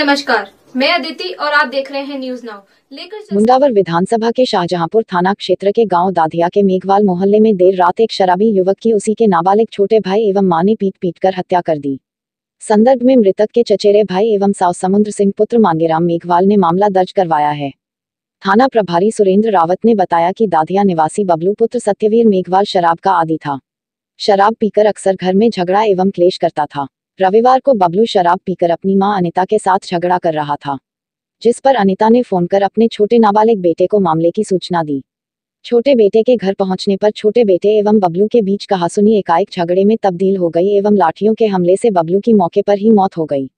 नमस्कार, मैं अदिति और आप देख रहे हैं न्यूज़ नाउ लेकर मुंडावर विधानसभा के शाहजहांपुर थाना क्षेत्र के गाँव दाधिया के मेघवाल मोहल्ले में देर रात एक शराबी युवक की उसी के नाबालिग छोटे भाई एवं माँ ने पीट पीट कर हत्या कर दी। संदर्भ में मृतक के चचेरे भाई एवं साव समुद्र सिंह पुत्र मांगेराम मेघवाल ने मामला दर्ज करवाया है। थाना प्रभारी सुरेंद्र रावत ने बताया कि दाधिया निवासी बबलू पुत्र सत्यवीर मेघवाल शराब का आदि था। शराब पीकर अक्सर घर में झगड़ा एवं क्लेश करता था। रविवार को बबलू शराब पीकर अपनी माँ अनिता के साथ झगड़ा कर रहा था, जिस पर अनिता ने फ़ोन कर अपने छोटे नाबालिग बेटे को मामले की सूचना दी। छोटे बेटे के घर पहुँचने पर छोटे बेटे एवं बबलू के बीच कहासुनी एकाएक झगड़े में तब्दील हो गई एवं लाठियों के हमले से बबलू की मौके पर ही मौत हो गई।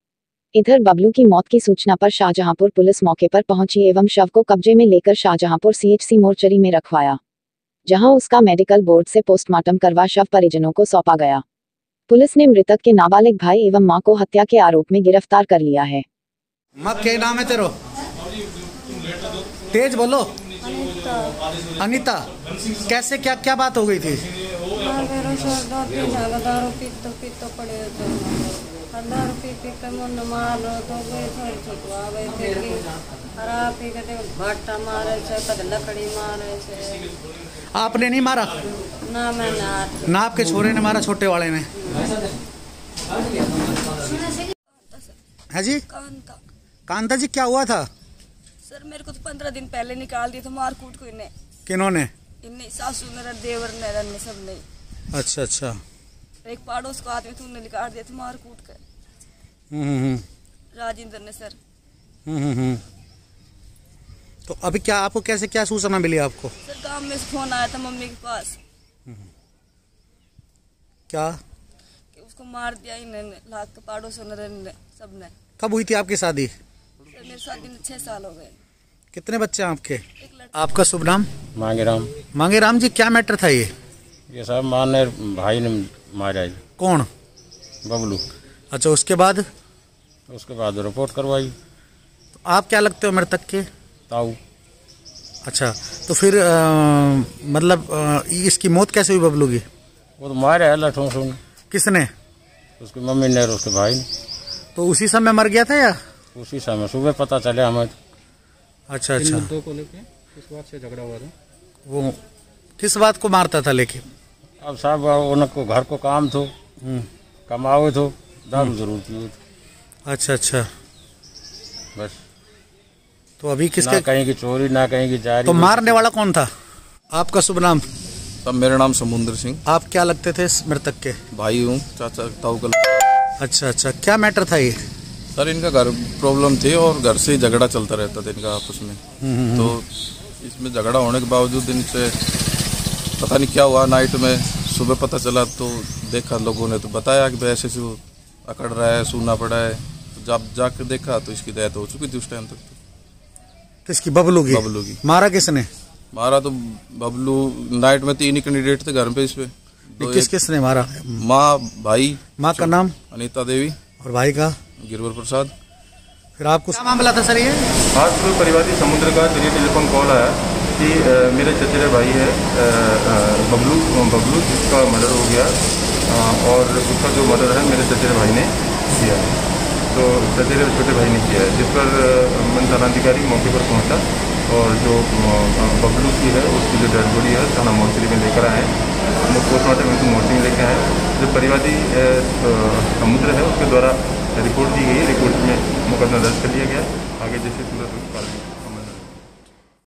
इधर बबलू की मौत की सूचना पर शाहजहांपुर पुलिस मौके पर पहुँची एवं शव को कब्जे में लेकर शाहजहांपुर सीएचसी मोर्चरी में रखवाया, जहाँ उसका मेडिकल बोर्ड से पोस्टमार्टम करवा शव परिजनों को सौंपा गया। पुलिस ने मृतक के नाबालिग भाई एवं माँ को हत्या के आरोप में गिरफ़्तार कर लिया है। मत क्या नाम है तेरो? तेज बोलो। अनिता। कैसे क्या क्या बात हो गई थी? माँ मेरो सर दो तीन साल दारू पीतो पीतो पड़े थे और दारू पी पी के मुंड मार तो थे कि खराब देखो मारे छे कद लकड़ी मारे छे आपने नहीं मारा? ना मैं ना आपके छोरे ने मारा छोटे वाले ने? है जी? कांता। कांता जी क्या हुआ था? सर मेरे को तो पंद्रह दिन पहले निकाल दिया था मार कूट को इन्हें। किन्होंने? इन्हें सासू ने देवर ने रन सबने। अच्छा अच्छा। एक पड़ोस को आदमी था उन्हें निकाल दिया था मार कूट के हम्म, हम्म, राजेंद्र ने सर। हम्म, हम्म, हम्म। तो अभी क्या आपको कैसे क्या सूचना मिली आपको? सर गाँव में से फ़ोन आया था मम्मी के पास। क्या? कि उसको मार दिया इन्होंने लाख के पड़ोसों ने रन सबने कब हुई थी आपकी शादी? सर मेरे शादी में छह साल हो गए। कितने बच्चे हैं आपके? आपका शुभ नाम? मांगे राम मांगे राम जी क्या मैटर था ये? ये सब माँ ने भाई ने मारा जी कौन? बबलू। अच्छा उसके बाद? उसके बाद रिपोर्ट करवाई। तो आप क्या लगते हो मृतक के? ताऊ। अच्छा तो फिर अ, मतलब अ, इसकी मौत कैसे हुई बबलू की? वो तो मारे है लठों से। किसने? उसकी मम्मी ने और उसके भाई ने। तो उसी समय मर गया था या? उसी समय सुबह पता चले हमें। अच्छा अच्छा। को लेके किस बात से झगड़ा हुआ था? वो किस बात को मारता था लेके? अब साहब उनको घर को काम थो कमाओ थो दारू ज़रूर पियो थो। अच्छा अच्छा। बस। तो अभी किसके ना कहीं की चोरी ना कहीं की जारी। तो मारने वाला कौन था? आपका शुभ नाम? तब मेरा नाम समुद्र सिंह। आप क्या लगते थे इस मृतक के? भाई हूँ चाचा ताऊ का अच्छा अच्छा। क्या मैटर था ये? सर इनका घर प्रॉब्लम थी और घर से ही झगड़ा चलता रहता था इनका आपस में। तो इसमें झगड़ा होने के बावजूद इनसे पता नहीं क्या हुआ नाइट में सुबह पता चला तो देखा लोगों ने तो बताया कि भाई ऐसे ऐसे अकड़ रहा है सूना पड़ा है। तो जब जाकर देखा तो इसकी डेथ हो चुकी थी उस टाइम तक। तो किसकी बबलू की? बबलू की। मारा किसने? मारा तो बबलू नाइट में तीन ही कैंडिडेट थे घर पे इस पे। तो किस किसने मारा? माँ भाई माँ का नाम? अनिता देवी। और भाई का? गिरवर प्रसाद। फिर आपको क्या मामला था सर ये? आज परिवादी समुद्र का ज़रिए टेलीफोन कॉल आया। कि मेरे चचेरे भाई है बबलू बबलू, जिसका मर्डर हो गया और उसका जो मर्डर है, मेरे चचेरे भाई ने किया। तो चचेरे, छोटे भाई ने किया है, जिस पर मन थानाधिकारी मौके पर पहुँचा, और जो बबलू की है, उसकी जो डेड बॉडी है, थाना मोर्चरी में लेकर आए हम लोग पोस्टमार्टम हेतु मोर्चरी में लेकर आए जो परिवादी समुद्र है, उसके द्वारा रिपोर्ट दी गई रिपोर्ट में मुकदमा दर्ज कर लिया गया। आगे जैसे सूरत कार्रवाई